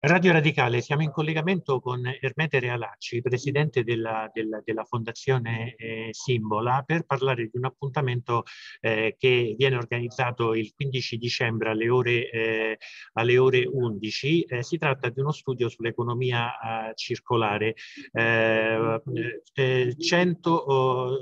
Radio Radicale, siamo in collegamento con Ermete Realacci, presidente della, della, della Fondazione eh, Simbola, per parlare di un appuntamento eh, che viene organizzato il 15 dicembre alle ore, eh, alle ore 11. Eh, si tratta di uno studio sull'economia eh, circolare, 100, eh,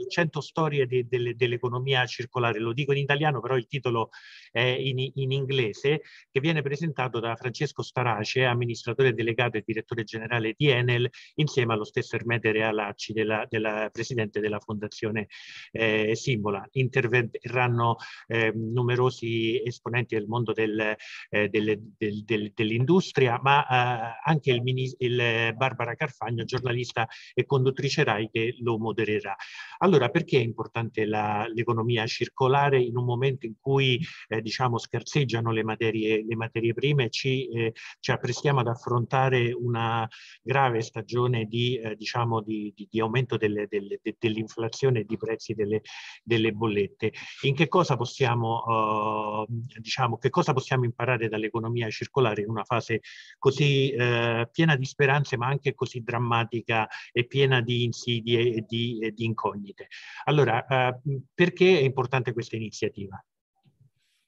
100, storie di, delle, dell'economia circolare, lo dico in italiano, però il titolo è in, in inglese, che viene presentato da Francesco Starace, amministratore delegato e direttore generale di Enel, insieme allo stesso Ermete Realacci, della, della presidente della Fondazione eh, Simbola. Interverranno eh, numerosi esponenti del mondo del, eh, del, del, dell'industria, ma eh, anche il, il, Barbara Carfagno, giornalista e conduttrice RAI, che lo modererà. Allora, perché è importante l'economia circolare in un momento in cui eh, diciamo scarseggiano le materie, le materie prime ci, eh, ci apprestiamo ad affrontare una grave stagione di, eh, diciamo di, di, di aumento delle, delle, de, dell'inflazione e di prezzi delle, delle, bollette. In che cosa possiamo, uh, diciamo, che cosa possiamo imparare dall'economia circolare in una fase così uh, piena di speranze ma anche così drammatica e piena di insidie e di, e incognite? Allora, uh, perché è importante questa iniziativa?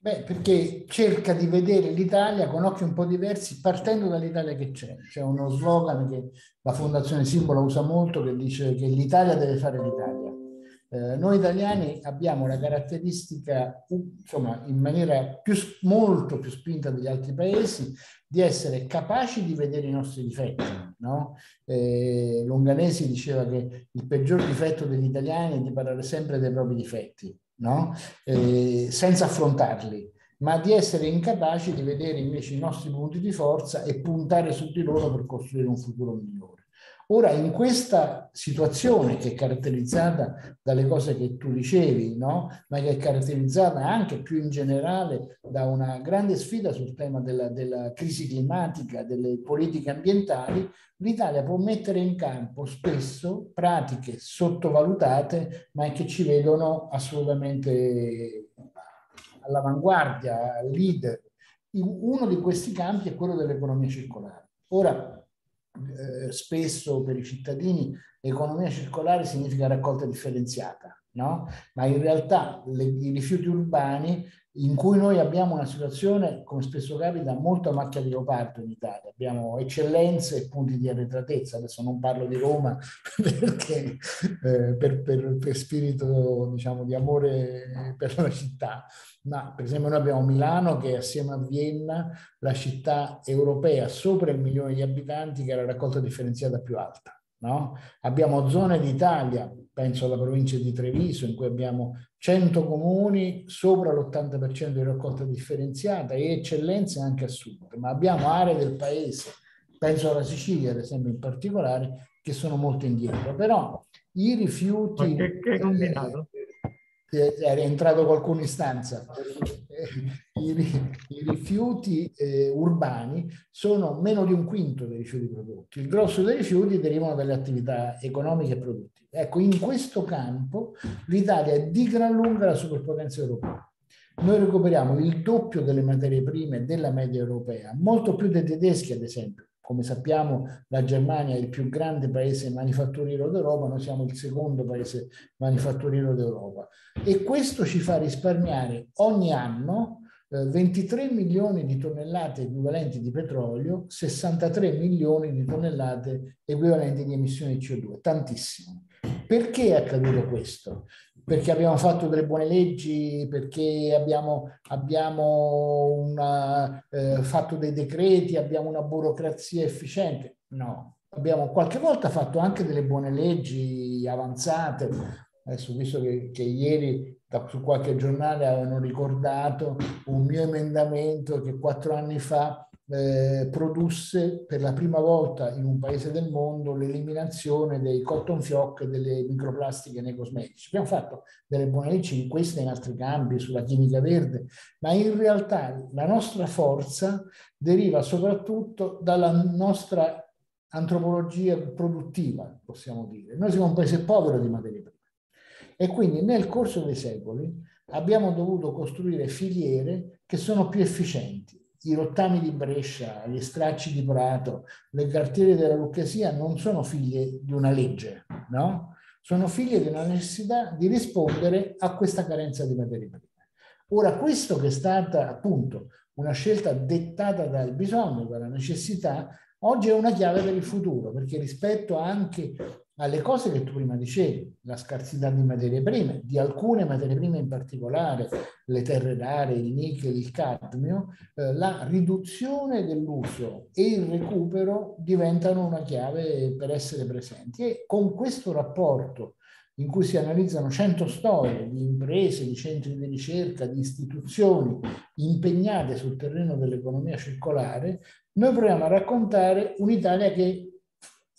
Beh, perché cerca di vedere l'Italia con occhi un po' diversi partendo dall'Italia che c'è. C'è uno slogan che la Fondazione Simbolo usa molto che dice che l'Italia deve fare l'Italia. Eh, noi italiani abbiamo la caratteristica, insomma, in maniera più, molto più spinta degli altri paesi, di essere capaci di vedere i nostri difetti. No? Eh, Longanesi diceva che il peggior difetto degli italiani è di parlare sempre dei propri difetti no? eh, senza affrontarli, ma di essere incapaci di vedere invece i nostri punti di forza e puntare su di loro per costruire un futuro migliore. Ora, in questa situazione che è caratterizzata dalle cose che tu dicevi, no? ma che è caratterizzata anche più in generale da una grande sfida sul tema della, della crisi climatica, delle politiche ambientali, l'Italia può mettere in campo spesso pratiche sottovalutate, ma che ci vedono assolutamente all'avanguardia, leader. Uno di questi campi è quello dell'economia circolare. Ora, eh, spesso per i cittadini economia circolare significa raccolta differenziata, no? Ma in realtà le, i rifiuti urbani in cui noi abbiamo una situazione, come spesso capita, molto a macchia di leopardo in Italia. Abbiamo eccellenze e punti di arretratezza. Adesso non parlo di Roma perché eh, per, per, per, spirito diciamo, di amore per la città, ma per esempio noi abbiamo Milano che è assieme a Vienna la città europea sopra il milione di abitanti che ha la raccolta differenziata più alta. No? Abbiamo zone d'Italia, penso alla provincia di Treviso, in cui abbiamo 100 comuni, sopra l'80% di raccolta differenziata e eccellenze anche a sud, ma abbiamo aree del paese, penso alla Sicilia ad esempio in particolare, che sono molto indietro. Però i rifiuti... Che, che combinato? era entrato qualcuno in stanza. I, i rifiuti eh, urbani sono meno di un quinto dei rifiuti prodotti. Il grosso dei rifiuti derivano dalle attività economiche e produttive. Ecco, in questo campo l'Italia è di gran lunga la superpotenza europea. Noi recuperiamo il doppio delle materie prime della media europea, molto più dei tedeschi ad esempio come sappiamo la Germania è il più grande paese manifatturiero d'Europa, noi siamo il secondo paese manifatturiero d'Europa e questo ci fa risparmiare ogni anno 23 eh, milioni di tonnellate equivalenti di petrolio, 63 milioni di tonnellate equivalenti di emissioni di CO2, tantissimo. Perché è accaduto questo? Perché abbiamo fatto delle buone leggi, perché abbiamo, abbiamo una, eh, fatto dei decreti, abbiamo una burocrazia efficiente? No, abbiamo qualche volta fatto anche delle buone leggi avanzate. Adesso visto che, che ieri da, su qualche giornale avevano ricordato un mio emendamento che quattro anni fa eh, produsse per la prima volta in un paese del mondo l'eliminazione dei cotton fioc e delle microplastiche nei cosmetici. Abbiamo fatto delle buone leggi in questo e in altri campi, sulla chimica verde, ma in realtà la nostra forza deriva soprattutto dalla nostra antropologia produttiva, possiamo dire. Noi siamo un paese povero di materie prime e quindi nel corso dei secoli abbiamo dovuto costruire filiere che sono più efficienti i rottami di Brescia, gli stracci di Prato, le cartiere della Lucchesia non sono figlie di una legge, no? Sono figlie di una necessità di rispondere a questa carenza di materie prime. Ora, questo che è stata appunto una scelta dettata dal bisogno, dalla necessità, oggi è una chiave per il futuro, perché rispetto anche alle cose che tu prima dicevi, la scarsità di materie prime, di alcune materie prime in particolare, le terre rare, il nickel, il cadmio, eh, la riduzione dell'uso e il recupero diventano una chiave per essere presenti. E con questo rapporto in cui si analizzano 100 storie di imprese, di centri di ricerca, di istituzioni impegnate sul terreno dell'economia circolare, noi proviamo a raccontare un'Italia che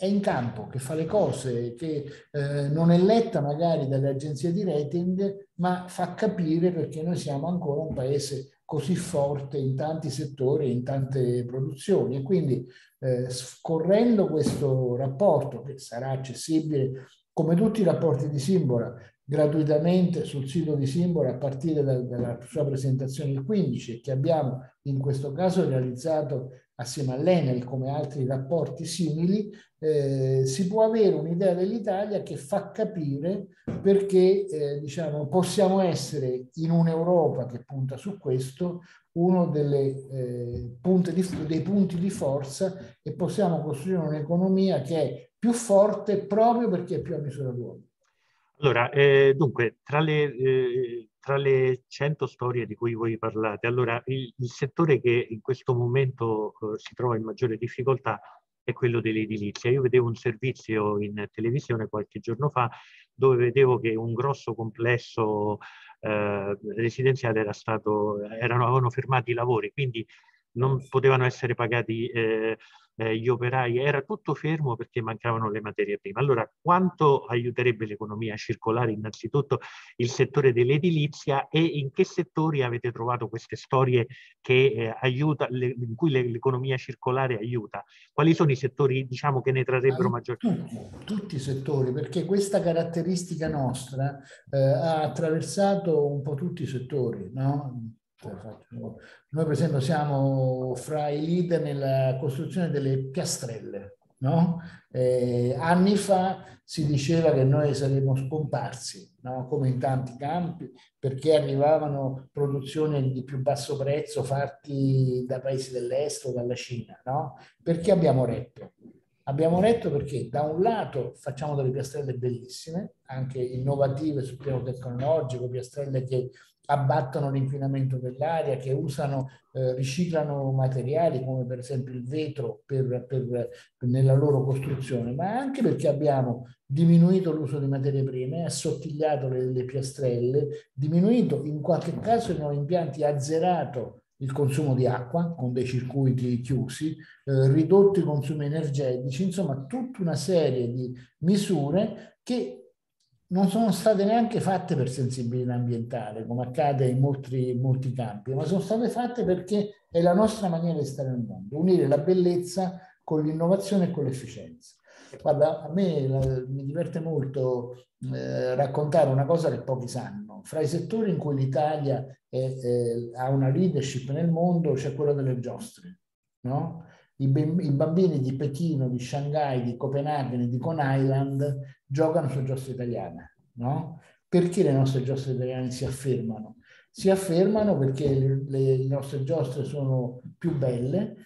è in campo, che fa le cose, che eh, non è letta magari dalle agenzie di rating, ma fa capire perché noi siamo ancora un paese così forte in tanti settori in tante produzioni. E quindi eh, scorrendo questo rapporto, che sarà accessibile come tutti i rapporti di Simbora, gratuitamente sul sito di Simbora a partire da, dalla sua presentazione il 15 e che abbiamo in questo caso realizzato assieme all'Enel come altri rapporti simili, eh, si può avere un'idea dell'Italia che fa capire perché eh, diciamo, possiamo essere in un'Europa che punta su questo uno delle, eh, di, dei punti di forza e possiamo costruire un'economia che è più forte proprio perché è più a misura d'uomo. Allora, eh, dunque, tra le, eh, tra le 100 storie di cui voi parlate, allora il, il settore che in questo momento eh, si trova in maggiore difficoltà è quello dell'edilizia. Io vedevo un servizio in televisione qualche giorno fa dove vedevo che un grosso complesso eh, residenziale era stato, erano, avevano fermato i lavori, quindi non potevano essere pagati eh, eh, gli operai, era tutto fermo perché mancavano le materie prime. Allora, quanto aiuterebbe l'economia circolare innanzitutto il settore dell'edilizia e in che settori avete trovato queste storie che eh, aiuta, le, in cui le, l'economia circolare aiuta? Quali sono i settori, diciamo, che ne trarrebbero maggior tutti, tutti i settori, perché questa caratteristica nostra eh, ha attraversato un po' tutti i settori, no? Noi per esempio siamo fra i leader nella costruzione delle piastrelle. No? Eh, anni fa si diceva che noi saremmo scomparsi, no? come in tanti campi, perché arrivavano produzioni di più basso prezzo fatti da paesi dell'est o dalla Cina. No? Perché abbiamo retto? Abbiamo retto perché da un lato facciamo delle piastrelle bellissime, anche innovative sul piano tecnologico, piastrelle che abbattono l'inquinamento dell'aria, che usano, eh, riciclano materiali come per esempio il vetro per, per, nella loro costruzione, ma anche perché abbiamo diminuito l'uso di materie prime, assottigliato le, le piastrelle, diminuito in qualche caso nei impianti azzerato il consumo di acqua con dei circuiti chiusi, eh, ridotto i consumi energetici, insomma tutta una serie di misure che non sono state neanche fatte per sensibilità ambientale, come accade in molti, molti campi, ma sono state fatte perché è la nostra maniera di stare nel mondo, unire la bellezza con l'innovazione e con l'efficienza. Guarda, a me la, mi diverte molto eh, raccontare una cosa che pochi sanno. Fra i settori in cui l'Italia è, è, ha una leadership nel mondo c'è quello delle giostre. No? I, bambini di Pechino, di Shanghai, di Copenaghen di Con Island giocano su giostre italiane. No? Perché le nostre giostre italiane si affermano? Si affermano perché le, le nostre giostre sono più belle,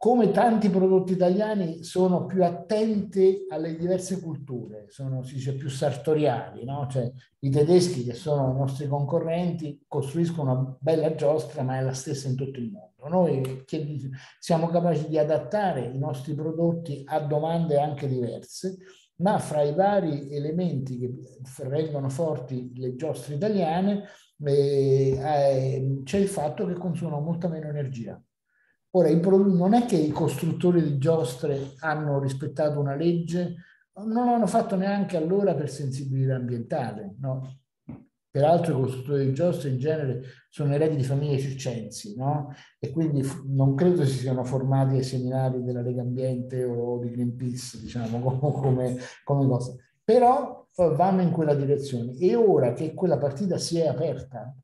come tanti prodotti italiani sono più attenti alle diverse culture, sono si dice più sartoriali, no? cioè, i tedeschi che sono i nostri concorrenti costruiscono una bella giostra ma è la stessa in tutto il mondo. Noi siamo capaci di adattare i nostri prodotti a domande anche diverse, ma fra i vari elementi che rendono forti le giostre italiane eh, eh, c'è il fatto che consumano molta meno energia Ora, non è che i costruttori di giostre hanno rispettato una legge, non l'hanno fatto neanche allora per sensibilità ambientale. No? Peraltro i costruttori di giostre in genere sono eredi di famiglie circensi, no? E quindi non credo si siano formati ai seminari della Lega Ambiente o di Greenpeace, diciamo, come, come cosa. Però vanno in quella direzione. E ora che quella partita si è aperta,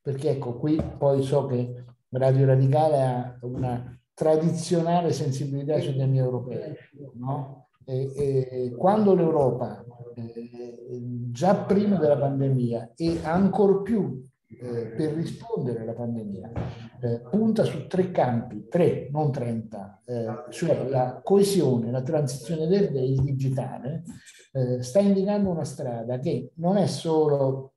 perché ecco, qui poi so che Radio Radicale ha una tradizionale sensibilità sui temi europei. No? E, e, quando l'Europa, eh, già prima della pandemia e ancor più eh, per rispondere alla pandemia, eh, punta su tre campi, tre, non trenta, eh, cioè la coesione, la transizione verde e il digitale, eh, sta indicando una strada che non è solo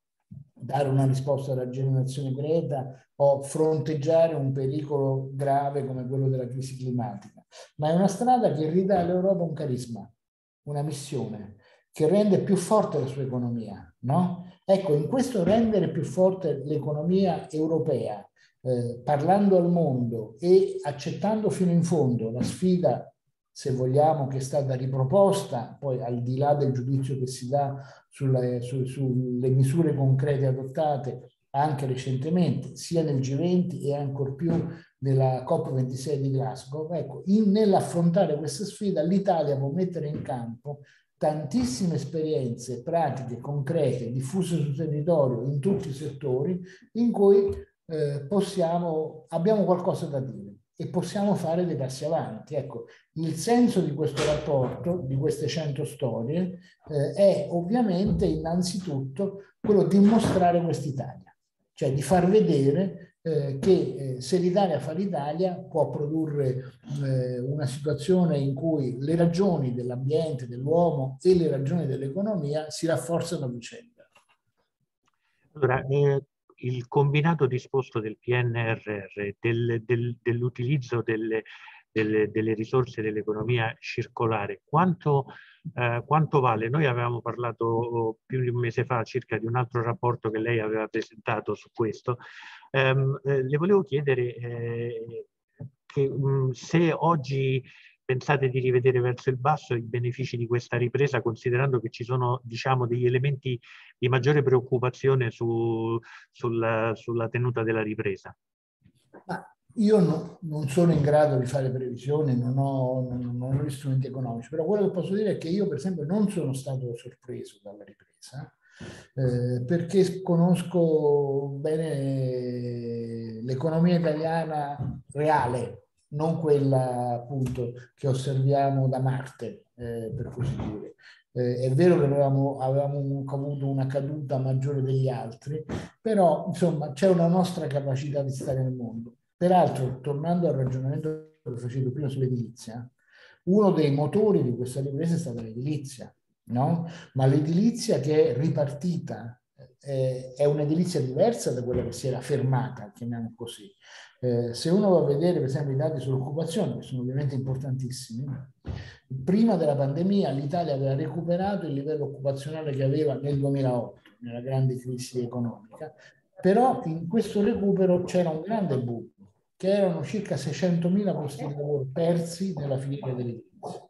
dare una risposta alla generazione Greta o fronteggiare un pericolo grave come quello della crisi climatica, ma è una strada che ridà all'Europa un carisma, una missione, che rende più forte la sua economia. No? Ecco, in questo rendere più forte l'economia europea, eh, parlando al mondo e accettando fino in fondo la sfida se vogliamo, che è stata riproposta, poi al di là del giudizio che si dà sulle, su, sulle misure concrete adottate anche recentemente, sia nel G20 e ancor più nella COP26 di Glasgow, ecco, in, nell'affrontare questa sfida l'Italia può mettere in campo tantissime esperienze pratiche, concrete, diffuse sul territorio in tutti i settori in cui eh, possiamo, abbiamo qualcosa da dire e possiamo fare dei passi avanti. Ecco, il senso di questo rapporto, di queste 100 storie, eh, è ovviamente innanzitutto quello di mostrare quest'Italia, cioè di far vedere eh, che eh, se l'Italia fa l'Italia può produrre eh, una situazione in cui le ragioni dell'ambiente, dell'uomo e le ragioni dell'economia si rafforzano a vicenda. Allora, eh, il combinato disposto del PNRR, del, del, dell'utilizzo delle, delle, delle, risorse dell'economia circolare, quanto, eh, quanto, vale? Noi avevamo parlato oh, più di un mese fa circa di un altro rapporto che lei aveva presentato su questo. Um, eh, le volevo chiedere eh, che, um, se oggi pensate di rivedere verso il basso i benefici di questa ripresa, considerando che ci sono diciamo, degli elementi di maggiore preoccupazione su, sulla, sulla, tenuta della ripresa? Ma io no, non sono in grado di fare previsioni, non ho, non, non ho gli strumenti economici, però quello che posso dire è che io per esempio non sono stato sorpreso dalla ripresa. Eh, perché conosco bene l'economia italiana reale, non quella appunto che osserviamo da Marte, eh, per così dire. Eh, è vero che avevamo, avevamo avuto una caduta maggiore degli altri, però insomma c'è una nostra capacità di stare nel mondo. Peraltro, tornando al ragionamento che facevo prima sull'edilizia, uno dei motori di questa ripresa è stata l'edilizia, no? Ma l'edilizia che è ripartita eh, è un'edilizia diversa da quella che si era fermata, chiamiamo così. Eh, se uno va a vedere per esempio i dati sull'occupazione, che sono ovviamente importantissimi, prima della pandemia l'Italia aveva recuperato il livello occupazionale che aveva nel 2008, nella grande crisi economica, però in questo recupero c'era un grande buco, che erano circa 600.000 posti di lavoro persi nella filiera dell'edilizia.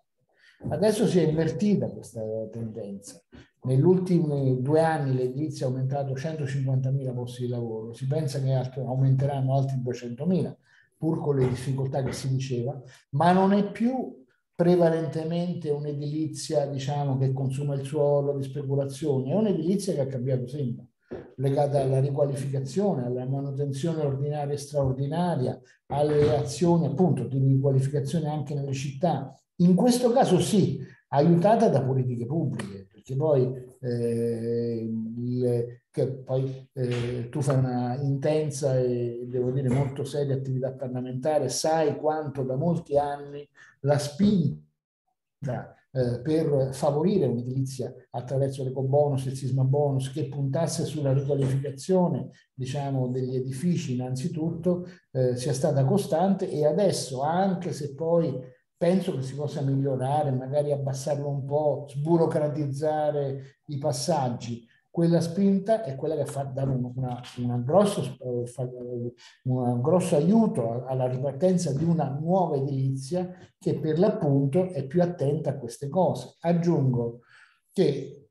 Adesso si è invertita questa tendenza. Negli ultimi due anni l'edilizia ha aumentato 150.000 posti di lavoro, si pensa che aumenteranno altri 200.000, pur con le difficoltà che si diceva, ma non è più prevalentemente un'edilizia diciamo, che consuma il suolo di speculazione, è un'edilizia che ha cambiato sempre legata alla riqualificazione, alla manutenzione ordinaria e straordinaria, alle azioni appunto di riqualificazione anche nelle città. In questo caso sì, aiutata da politiche pubbliche, perché poi, eh, il, poi eh, tu fai una intensa e devo dire molto seria attività parlamentare, sai quanto da molti anni la spinta eh, per favorire un'edilizia attraverso l'ecobonus il sisma bonus che puntasse sulla riqualificazione diciamo, degli edifici innanzitutto eh, sia stata costante e adesso anche se poi penso che si possa migliorare, magari abbassarlo un po', sburocratizzare i passaggi. Quella spinta è quella che fa dare una, una grosso, un grosso aiuto alla ripartenza di una nuova edilizia che per l'appunto è più attenta a queste cose. Aggiungo che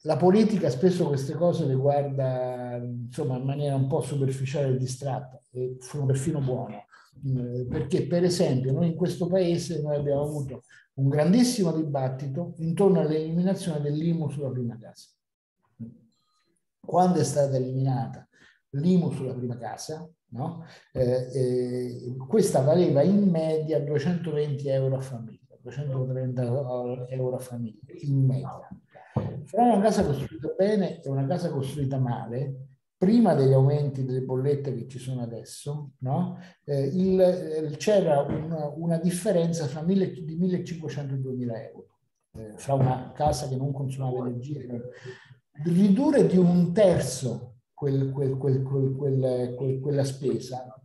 la politica spesso queste cose le guarda insomma in maniera un po' superficiale e distratta e perfino buona eh, perché per esempio noi in questo paese noi abbiamo avuto un grandissimo dibattito intorno all'eliminazione dell'IMU sulla prima casa. Quando è stata eliminata l'IMU sulla prima casa, No? Eh, eh, questa valeva in media 220 euro a famiglia, 230 euro a famiglia in media. Fra una casa costruita bene e una casa costruita male, prima degli aumenti delle bollette che ci sono adesso, no? eh, il, c'era una, una differenza fra mille, di 1.500 e 2.000 euro eh, fra una casa che non consumava energia. Ridurre di un terzo quel, quel, quel, quella spesa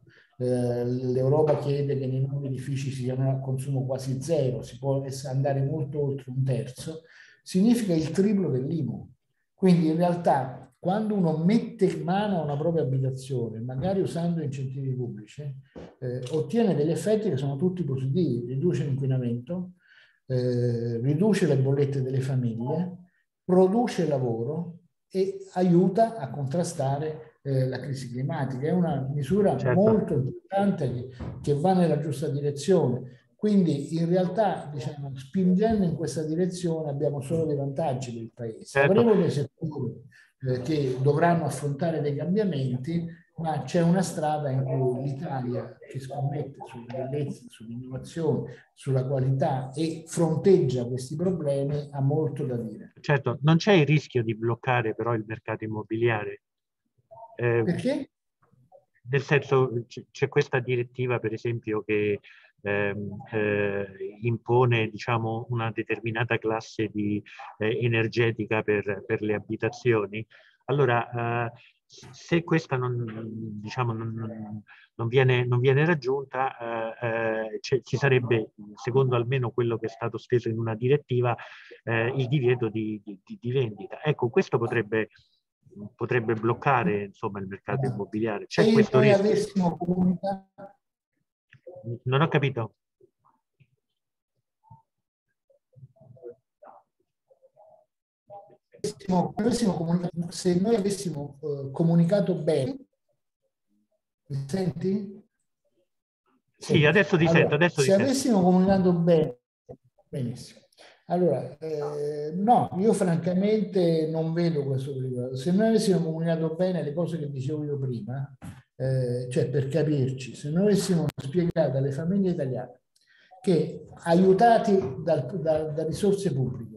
eh, l'Europa chiede che nei nuovi edifici sia un consumo quasi zero, si può andare molto oltre un terzo, significa il triplo dell'IMU. Quindi in realtà quando uno mette in mano a una propria abitazione, magari usando incentivi pubblici, eh, ottiene degli effetti che sono tutti positivi, riduce l'inquinamento, eh, riduce le bollette delle famiglie, produce lavoro e aiuta a contrastare eh, la crisi climatica. È una misura certo. molto importante che, che va nella giusta direzione. Quindi in realtà, diciamo, spingendo in questa direzione abbiamo solo dei vantaggi per il Paese. Certo. Avremo dei settori eh, che dovranno affrontare dei cambiamenti, ma c'è una strada in cui l'Italia che scommette sulla bellezza, sull'innovazione, sulla qualità e fronteggia questi problemi ha molto da dire. Certo, non c'è il rischio di bloccare però il mercato immobiliare. Eh, Perché? Nel senso, c'è questa direttiva, per esempio, che eh, eh, impone diciamo, una determinata classe di, eh, energetica per, per, le abitazioni. Allora, eh, se questa non, diciamo, non, non, viene, non viene, raggiunta, eh, eh, ci sarebbe, secondo almeno quello che è stato speso in una direttiva, il divieto di, di, di vendita. Ecco, questo potrebbe potrebbe bloccare insomma, il mercato immobiliare. C'è questo rischio. non ho capito. Se noi avessimo uh, comunicato bene, mi senti? Sì, adesso ti allora, sento. Adesso se avessimo sento. comunicato bene, benissimo. Allora, eh, no, io francamente non vedo questo pericolo. Se noi avessimo comunicato bene le cose che dicevo io prima, eh, cioè per capirci, se noi avessimo spiegato alle famiglie italiane che aiutati dal, da, da, risorse pubbliche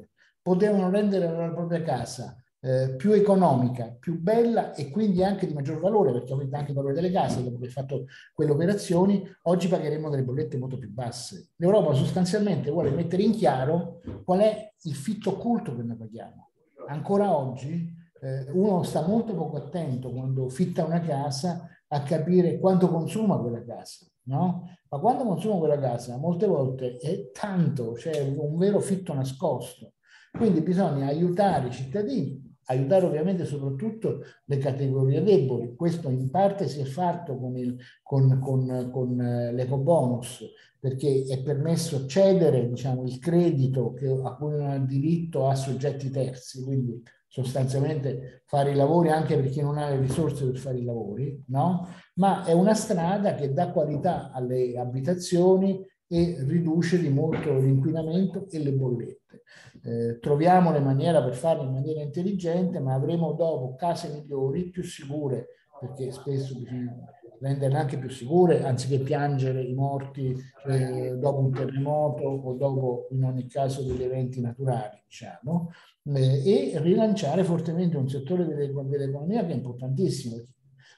potevano rendere la propria casa eh, più economica, più bella e quindi anche di maggior valore, perché aumenta anche il valore delle case dopo aver fatto quelle operazioni, oggi pagheremo delle bollette molto più basse. L'Europa sostanzialmente vuole mettere in chiaro qual è il fitto occulto che noi paghiamo. Ancora oggi eh, uno sta molto poco attento quando fitta una casa a capire quanto consuma quella casa, no? Ma quando consuma quella casa, molte volte è tanto, c'è cioè un vero fitto nascosto. Quindi bisogna aiutare i cittadini, aiutare ovviamente soprattutto le categorie deboli. Questo in parte si è fatto con, il, con, con, con eh, l'eco bonus, perché è permesso cedere diciamo, il credito che, a cui non ha diritto a soggetti terzi, quindi sostanzialmente fare i lavori anche per chi non ha le risorse per fare i lavori, no? ma è una strada che dà qualità alle abitazioni e riduce di molto l'inquinamento e le bollette. Eh, troviamo le maniere per farlo in maniera intelligente, ma avremo dopo case migliori, più sicure, perché spesso bisogna renderle anche più sicure, anziché piangere i morti eh, dopo un terremoto o dopo in ogni caso degli eventi naturali, diciamo, eh, e rilanciare fortemente un settore dell'economia che è importantissimo.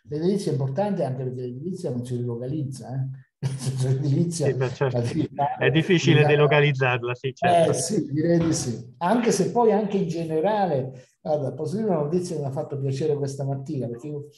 L'edilizia è importante anche perché l'edilizia non si delocalizza. Eh? L'edilizia, sì, certo. è difficile la... delocalizzarla, sì, certo. Eh, sì, direi di sì. Anche se poi anche in generale, guarda, posso dire una notizia che mi ha fatto piacere questa mattina, perché io,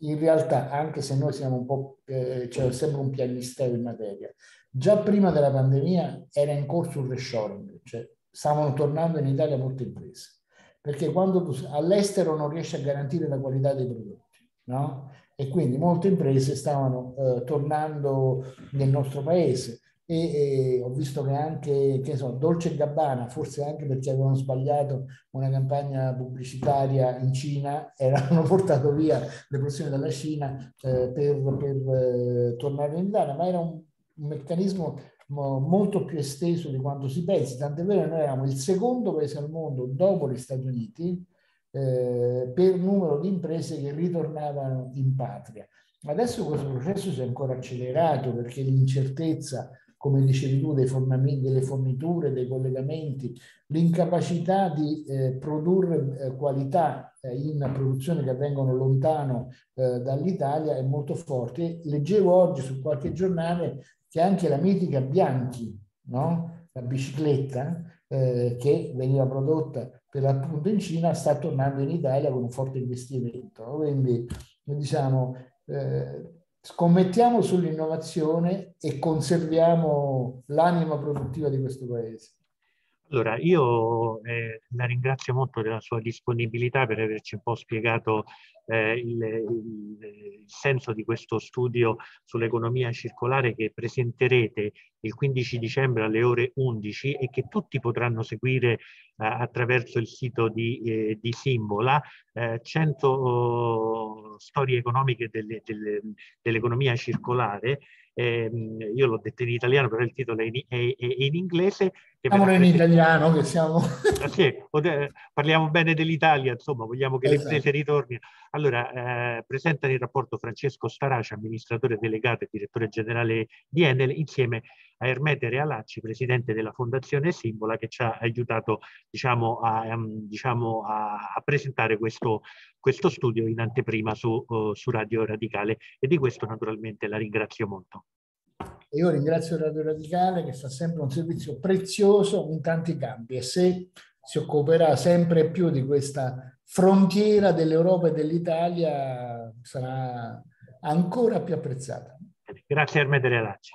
in realtà, anche se noi siamo un po', eh, cioè sempre un pianisteo in materia, già prima della pandemia era in corso un reshoring, cioè stavano tornando in Italia molte imprese, perché quando tu, all'estero non riesci a garantire la qualità dei prodotti, no? E quindi molte imprese stavano eh, tornando nel nostro paese. E, e, ho visto che anche, che so, Dolce Gabbana, forse anche perché avevano sbagliato una campagna pubblicitaria in Cina, erano portato via le persone dalla Cina eh, per, per eh, tornare in Italia, ma era un, un meccanismo molto più esteso di quanto si pensi, tant'è vero che noi eravamo il secondo paese al mondo dopo gli Stati Uniti eh, per numero di imprese che ritornavano in patria. Adesso questo processo si è ancora accelerato perché l'incertezza come dicevi tu, delle forniture, dei collegamenti, l'incapacità di eh, produrre eh, qualità eh, in produzioni che avvengono lontano eh, dall'Italia è molto forte. Leggevo oggi su qualche giornale che anche la mitica Bianchi, no? la bicicletta, eh, che veniva prodotta per l'appunto in Cina, sta tornando in Italia con un forte investimento. Quindi diciamo eh, scommettiamo sull'innovazione e conserviamo l'anima produttiva di questo paese. Allora, io eh, la ringrazio molto della sua disponibilità per averci un po' spiegato eh, il, il, il, senso di questo studio sull'economia circolare che presenterete il 15 dicembre alle ore 11 e che tutti potranno seguire eh, attraverso il sito di, eh, di Simbola, 100 oh, storie economiche delle, delle, dell'economia circolare eh, io l'ho detto in italiano, però il titolo è in, è, è in inglese. Siamo in italiano che siamo... Ah, sì, parliamo bene dell'Italia, insomma, vogliamo che esatto. le imprese ritornino. Allora, eh, presentano il rapporto Francesco Staraci, amministratore delegato e direttore generale di Enel, insieme a Ermete Realacci, presidente della Fondazione Simbola, che ci ha aiutato diciamo, a, um, diciamo, a, a presentare questo, questo, studio in anteprima su, uh, su Radio Radicale e di questo naturalmente la ringrazio molto. Io ringrazio Radio Radicale che fa sempre un servizio prezioso in tanti campi e se si occuperà sempre più di questa frontiera dell'Europa e dell'Italia sarà ancora più apprezzata. Grazie Ermete Realacci.